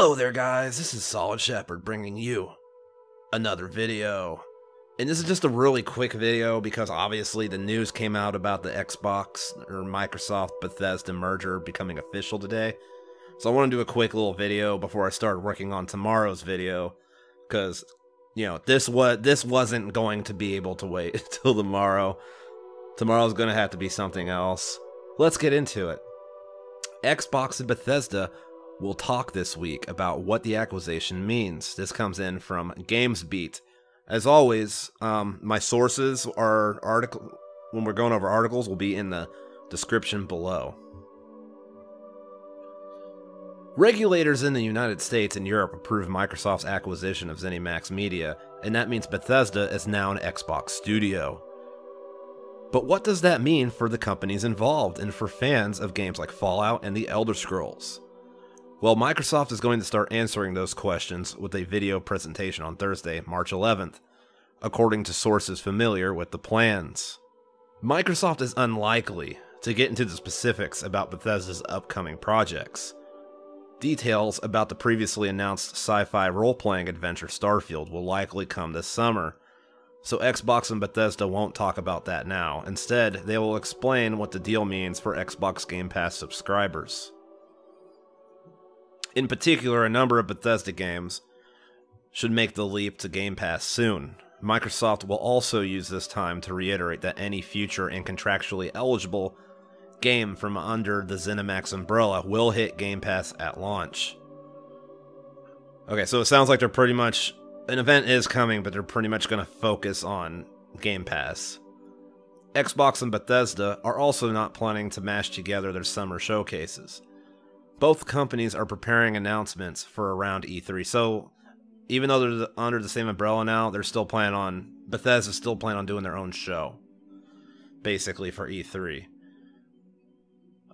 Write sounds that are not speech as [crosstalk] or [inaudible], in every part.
Hello there, guys. This is Solid Shepard bringing you another video. And this is just a really quick video because obviously the news came out about the Xbox or Microsoft Bethesda merger becoming official today. So I want to do a quick little video before I start working on tomorrow's video because you know, this was this wasn't going to be able to wait [laughs] until tomorrow. Tomorrow's going to have to be something else. Let's get into it. Xbox and Bethesda will talk this week about what the acquisition means. This comes in from GamesBeat. As always, um, my sources are article when we're going over articles will be in the description below. Regulators in the United States and Europe approved Microsoft's acquisition of ZeniMax Media, and that means Bethesda is now an Xbox studio. But what does that mean for the companies involved and for fans of games like Fallout and The Elder Scrolls? Well, Microsoft is going to start answering those questions with a video presentation on Thursday, March 11th, according to sources familiar with the plans. Microsoft is unlikely to get into the specifics about Bethesda's upcoming projects. Details about the previously announced sci fi role playing adventure Starfield will likely come this summer, so Xbox and Bethesda won't talk about that now. Instead, they will explain what the deal means for Xbox Game Pass subscribers. In particular, a number of Bethesda games should make the leap to Game Pass soon. Microsoft will also use this time to reiterate that any future and contractually eligible game from under the ZeniMax umbrella will hit Game Pass at launch. Okay, so it sounds like they're pretty much an event is coming, but they're pretty much going to focus on Game Pass. Xbox and Bethesda are also not planning to mash together their summer showcases. Both companies are preparing announcements for around E3, so even though they're under the same umbrella now, they're still planning on Bethesda still planning on doing their own show, basically for E3.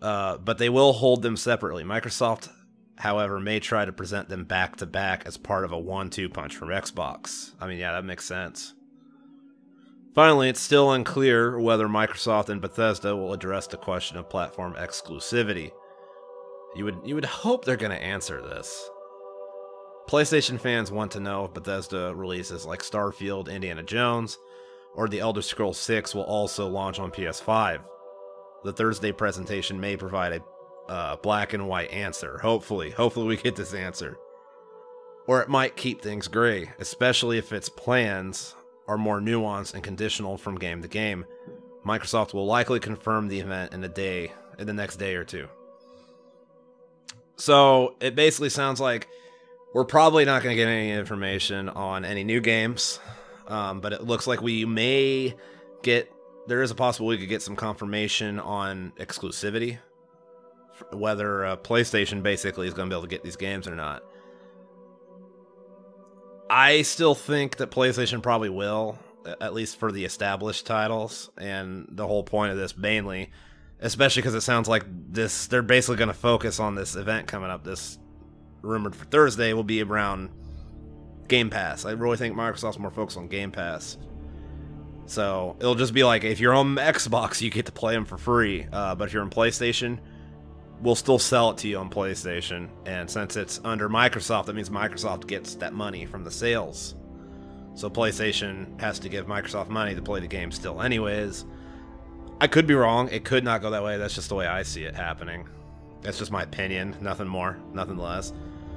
Uh, but they will hold them separately. Microsoft, however, may try to present them back to back as part of a one two punch from Xbox. I mean, yeah, that makes sense. Finally, it's still unclear whether Microsoft and Bethesda will address the question of platform exclusivity. You would you would hope they're going to answer this. PlayStation fans want to know if Bethesda releases like Starfield, Indiana Jones, or The Elder Scrolls 6 will also launch on PS5 the Thursday presentation may provide a uh, black and white answer. Hopefully, hopefully we get this answer. Or it might keep things gray, especially if its plans are more nuanced and conditional from game to game. Microsoft will likely confirm the event in a day, in the next day or two. So it basically sounds like we're probably not going to get any information on any new games, um, but it looks like we may get there is a possibility we could get some confirmation on exclusivity, whether uh, PlayStation basically is going to be able to get these games or not. I still think that PlayStation probably will, at least for the established titles, and the whole point of this mainly, especially because it sounds like this they're basically going to focus on this event coming up. This rumored for Thursday will be around Game Pass. I really think Microsoft's more focused on Game Pass so it'll just be like if you're on Xbox, you get to play them for free. Uh, but if you're on PlayStation, we'll still sell it to you on PlayStation. And since it's under Microsoft, that means Microsoft gets that money from the sales. So PlayStation has to give Microsoft money to play the game still, anyways. I could be wrong. It could not go that way. That's just the way I see it happening. That's just my opinion. Nothing more, nothing less.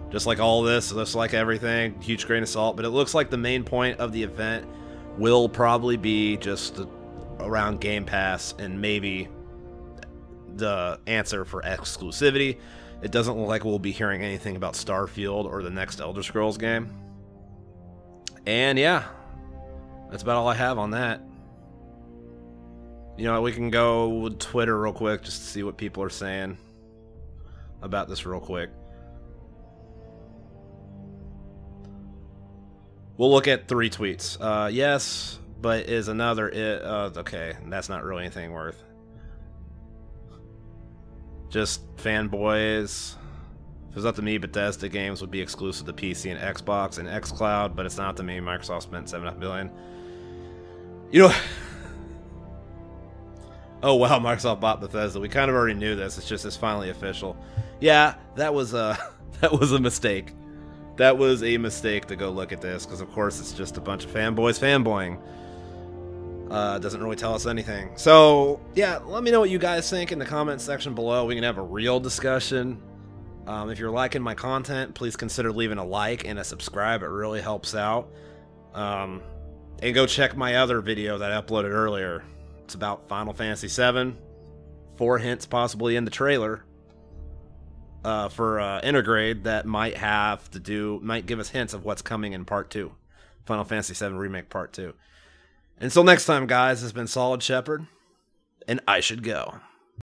Just like all this, just like everything, huge grain of salt. But it looks like the main point of the event will probably be just around Game Pass and maybe the answer for exclusivity. It doesn't look like we'll be hearing anything about Starfield or the next Elder Scrolls game. And yeah, that's about all I have on that. You know, we can go with Twitter real quick just to see what people are saying about this real quick. We'll look at three tweets. Uh, yes, but is another it? Uh, okay, that's not really anything worth. Just fanboys. If it was up to me, Bethesda games would be exclusive to PC and Xbox and XCloud, but it's not to me. Microsoft spent seven billion. You know. Oh wow, [laughs] Microsoft bought Bethesda. We kind of already knew this. It's just it's finally official. Yeah, that was a [laughs] That was a mistake. That was a mistake to go look at this because, of course, it's just a bunch of fanboys fanboying. Uh, doesn't really tell us anything. So, yeah, let me know what you guys think in the comments section below. We can have a real discussion. Um, if you're liking my content, please consider leaving a like and a subscribe. It really helps out. Um, and go check my other video that I uploaded earlier. It's about Final Fantasy VII. Four hints possibly in the trailer uh, for uh, Intergrade that might have to do, might give us hints of what's coming in Part 2. Final Fantasy VII Remake Part 2. Until next time, guys, has been Solid Shepard, and I should go.